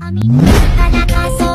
I mean, I'm not so